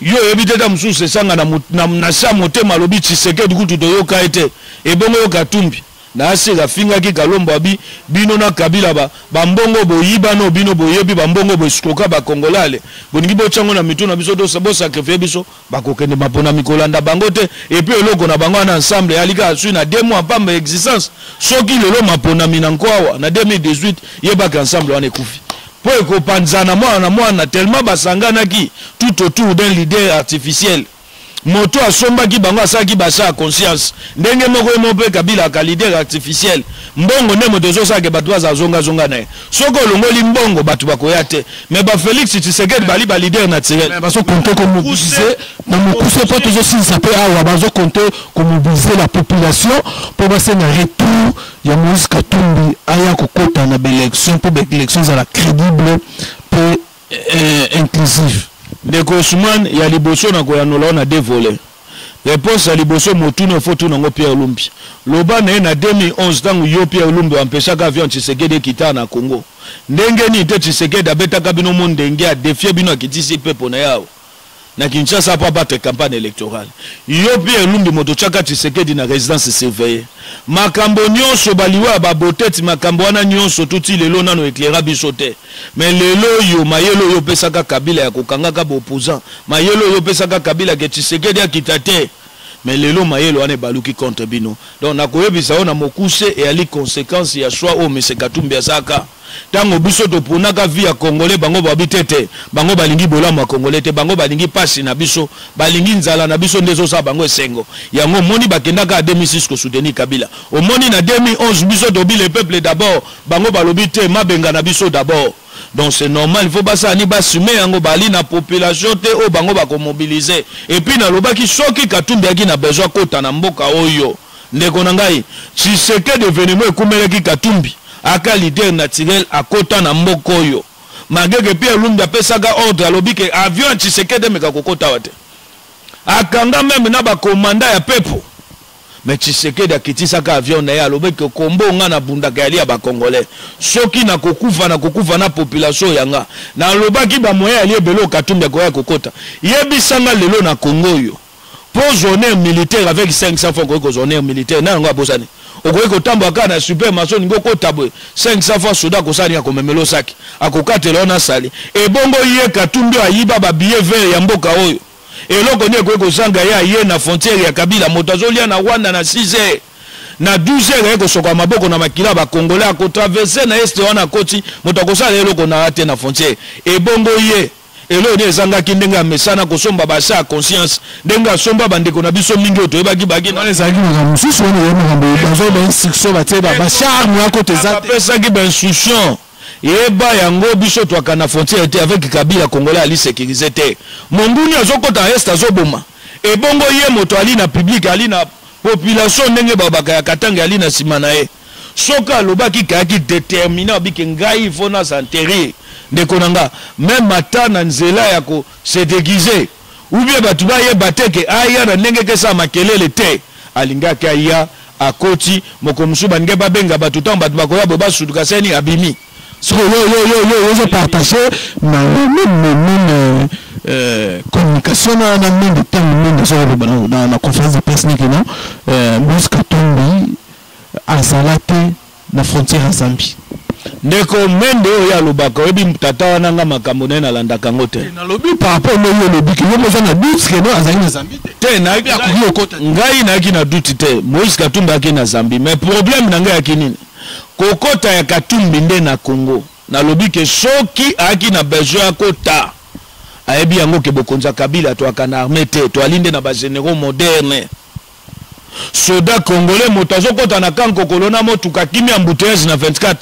Yo oyebi te ta mususu esanga na, na, na sa motema alobi Tshisekedi kutu toyoka ye te ebongo yo Katumbi na aseka afingaki Kalombo abi bino na Kabila ba, ba mbongo boyiba no bino boyebi ba mbongo bo escroka ba congolale bolingi botia ngo na mitu na biso to bo sacrifier biso bakokende maponami kolanda bango te et puis eloko na bango na ensemble ya lika asui na deux mois pamba existence soki lelo maponami na nko awa na 2018 yebaka ensemble wana ekufi po ekopanzana mwana na mwana tellement basanganaki tout autour d'un leader artificiel moto asombaki bango asalaki basa ya conscience ndenge moko ye moko mpe kabila aka leader artificiel mbongo nde moto ezosalake bato bazala zongazonga na ye soki olongoli mbongo bato bakoya te me bafelix tshisekedi bali baleader naturel bazokonte komobilize na mokuse mpo tozosilisa mpe awa bazokonte komobilize la population mpo basenga retour ya Moïse Katumbi aya kokota na baelection mpo baelection ezala credible mpe euh, inclusive. Ndeko Ousmane, ya liboso na koyanola na deux volets. Réponse ya liboso motuna ofo tuna yango Pierre Lumbi. Loba na ye na 2011 ntango yo Pierre Lumbi ampeshaka avion Tshisekedi ekita na Congo. Ndenge nini te Tshisekedi abetaka bino mondenge, adefie bino, akitisi pepo na ye awa. na Kinshasa pour abattre campagne électorale. Yo Pierre Lumbi moto chaka Tshisekedi na résidence surveillée. Makambo nyonso baliwa ba boteti makambo wana nyonso tuti lelo nano éclaira biso te. Mais lelo yo mayelo yo pesaka Kabila ya kokangaka ba opposants. Mayelo yo pesaka Kabila ke Tshisekedi akita te. mais lelo mayele wana ebaluki contre bino donc nakoyebisa yo na mokuse eyali consequence ya choix oyo monsieur Katumbi asaka tango biso toponaka vie ya congolais bango babi te te bango balingi bolamu ya congolais te bango balingi pasi na biso balingi nzala na biso nde ezosala bango esengo yango omoni bakendaka a 2006 ko soutenir Kabila omoni na 2011 biso tobi le peuple d'abord bango balobi te mabenga na biso d'abord donc c'est normal faut basala ni basume yango bali na population te oyo bango bakomobilize epuis nalobaki soki katumbi yaki na besoin akota na mboka oyo ndeko na ngai tshisekedi evenema ekumelaki katumbi aka leader naturel akota na mboka oyo magege pierre lumbi apesaka ordre alobi ke avion ya tshisekedi emeka kokota wa te akanga meme na bakomanda ya pepo Mais Tshisekedi akitisaka avion na ye alobi que kombo nga na bundaka yali ya ba congolais. Soki na kokufa na kokufa na population ya nga. Na lobaki ba moyen yali ebele oyo Katumbi akoya kokota. Yebisa nga lelo na Congo oyo po ozwa honneur militaire avec 500 francs okoki kozwa honneur militaire nani yango abosani? Okoki kotambola kaka na super marche olingi okota boye 500 francs soda akosala nini akomemela yo saki akokatela yo na sali. Ebongo ye Katumbi oyo ayiba ba billets verts ya mboka oyo. eloko nde ekoki kozanga ye aye na frontière ya kabila moto azolia na rwanda na 6 heures na 12 heures aye kosokola maboko na makila ya bakongole akotraverse na este wana akoti moto akosala eloko na te na frontière ebongo ye eloko nde ezangaki ndenge amesana kosomba basa ya conscience ndenge asomba bandeko na biso mingi oyo toyebaki bakina ezalaki makambo mosusu wana ezali makambo bazoba instruction batie bacharme ya kote eza te apesaki bainstruction Yeba yango biso tuaka na frontière te avec kabila congolais ali securise te monguni azo kota na est azo boma ebongo ye moto ali na public ali na population ndenge babaka ya katange ali na sima na ye soki alobaki kayaki determine abike ngai il faut na s'enterrer ndeko na nga meme ata na nzela ya ko se déguiser ou bien batu ba yeba te ke aya na ndenge ke sa makelele te alingaki aya akoti moko musu baninga ba benga batu tango batu bakoya bo ba sutuka seni abimi so yo yo yo yo yo zo partager na meme meme euh, communication na na mende tango mende zo loba na na conférence de presse ni kino euh, Moïse Katumbi azala te na frontière ya Zambie. Ndeko Mende oyo alobaka oyebi tata wana nga makambo naye nalandaka yango te. Eh, nalobi par rapport na yo lobi ke yo moza na doute ke no azali na Zambie te. Te na akoki okota. Ngai nayaki na doute te. Moïse Katumbi ayaki na Zambie mais problème na ngai yaki nini? Kokota ya Katumbi nde na Congo. Nalobi ke soki ayaki na besoin ya kota ayebi yango ke bokonza Kabila toaka na armée te toali nde na ba généraux moderne. Soda congolais moto azokota na camp kokolo na motuka kimi embouteillage na 24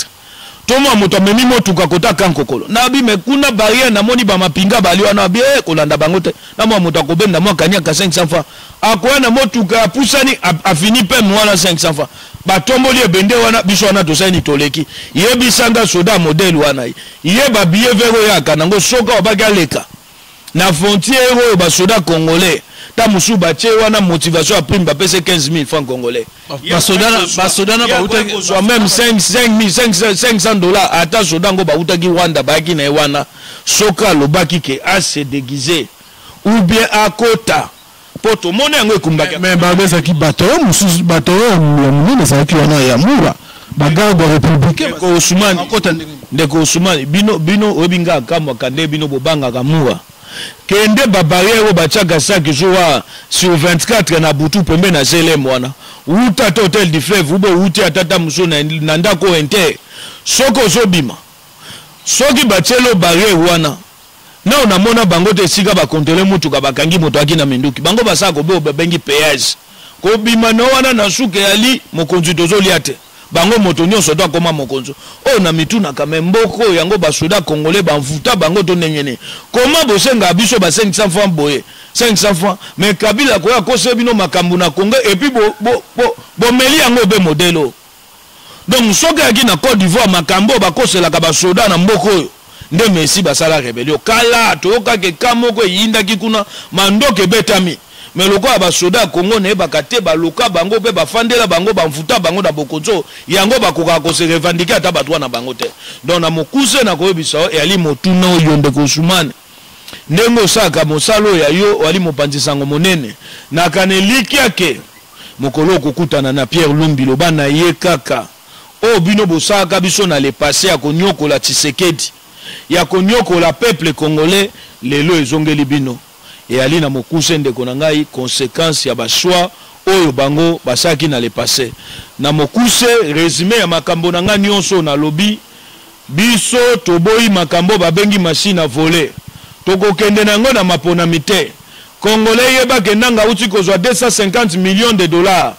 tomwa moto amemi motuka kota camp kokolo na bi me kuna barrière namoni ba mapinga bali wana bie eh, kolanda bango te na mwa moto akobenda mwa kaniaka 500 francs akoya na motuka apusani afini peme wana 500 francs batomboli ebende wana biso wana tosali toleki yebisanga soda modele wana ye babiye vero yaka nango soka obaki aleka na frontière oyo basoda congolais ta mosusu batie wana motivation ya prime bapese 15 000 franc congolais basodana bautaki kozwa meme 500 dollars ata soda yango bautaki rwanda bayaki na ye wana soki alobaki ke ase deguise ou bien akota mpo tomona yango ekumbaki me bango ezalaki bato oyo mosusu bato oyo ya monene ezalaki wana ya mura bagarde républicain osumani ndeko osumani bino bino oyebi nga akamwaka nde bino bobangaka mura kende babarrière oyo batiaka saki jour sur 24 na butu pembe na zelem wana wuta ata hotel du fleuve ubo wuti atata mosusu na ndako inter soki ozobima soki batielo barrière wana nao namona bango te esika ba controle mutuka bakangi moto aki na minduki bango basala kobe babengi peage kobima na wana na suka eyali mokonzi tozolia te bango moto nyonso to akoma mokonzi oyo na mitunaka me mboko oyo yango basoda congolais banvuta bango to ndenge nini koma bosengaka biso ba 500 francs boye 500 francs me kabila koya akoseli bino makambo na congo epuis bomeli bo, bo, bo yango obe modele oyo donc soki ayaki na cote d'ivoire makambo oyo bakoselaka basoda na mboka oyo nde messi basala rebelio kala toyokaka eka moko eyindaki kuna mandoki ebetami me lokola basoda ya kongo nayebaka te baluka bango mpe bafandela bango bamfuta bango na bokonzo yango bakokaka kose revandike ata bato wana bango te donc na mokuse nakoyebisa yo eyali motuna oyo ndeko osumani Ndenge osalaka mosala oyo ya yo oali mopanzi sango monene, naka na elikia ke mokolo okokutana na Pierre Lumbi loba na ye kaka oyo bino bosalaka biso na le passe ya koniokola Tshisekedi, ya koniokola peuple congolais lelo ezongeli bino. Eali na mokuse ndeko na ngai consequence ya ba choix oyo bango basalaki na le passe. Na mokuse resume ya makambo na ngai nionso oyo nalobi. Biso toboyi makambo oyo babengi machine à voler. Tokokende na yango na maponami te. Congolais yeba que Nanga awuti kozwa 250 millions de dollars.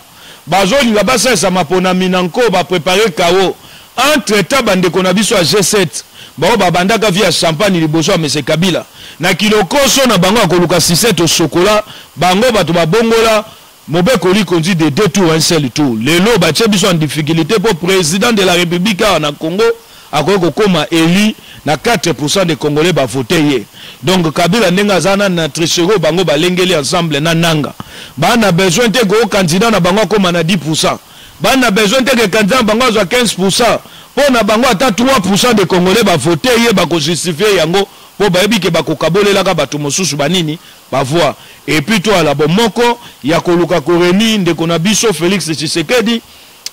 Bazolinga basalisa maponami na nko ba preparer chaos. Entre temps bandeko na biso ya G-7 baoyo babandaka vie ya champagne liboso ya monsieur Kabila. Na kilokoso na bango ya koluka sucette au chocolat bango bato babongola. Mobeko likonzi de deux tours un seul tour lelo batie biso en difficulite po president de la republique awa na Congo akoki kokoma elu na 4 pourcent de congolais ba vote ye donc Kabila ndenge aza na na tricherie oyo bango balengeli ensemble na Nanga ba na besoin te ko candidat na bango akoma na 10 pourcent ba na besoin te ke candidat na bango azwa 15 pourcent po na bango ata 3 pourcent de congolais ba vote ye bako justifier yango po bayebi ke bakokabolelaka bato mosusu ba nini ba voix et puis to ala bomoko ya koluka ko reunir ndeko na biso Felix Tshisekedi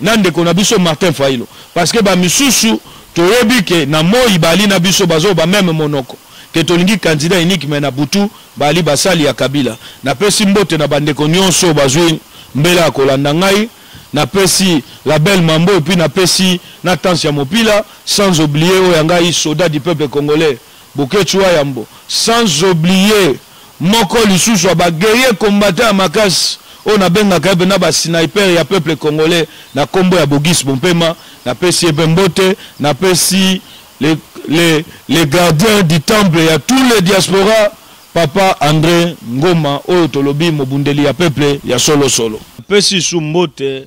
na ndeko na biso Martin Fayulu parce que ba misusu toyebi ke na moyi bali na biso bazo ba meme monoko ke tolingi candidat unique mais na butu bali basali ya Kabila na pesi mbote na ba ndeko nionso bazui mbela ya kolanda ngai na pesi la belle mambo et puis na pesi na tansi ya mopila sans oublier oyo ya ngai soda du peuple congolais Boketshu wa yambo sans oublier moko lisusu ya ba guerriers combattants ya makasi oyo nabengaka ye pena ba sniper ya peuple congolais na kombo ya Bogus Bompema napesi ye pe mbote napesi le le le gardien du temple ya tous les diaspora papa Andre Ngoma oyo tolobi mobundeli ya peuple ya solo solo. Napesi lisusu mbote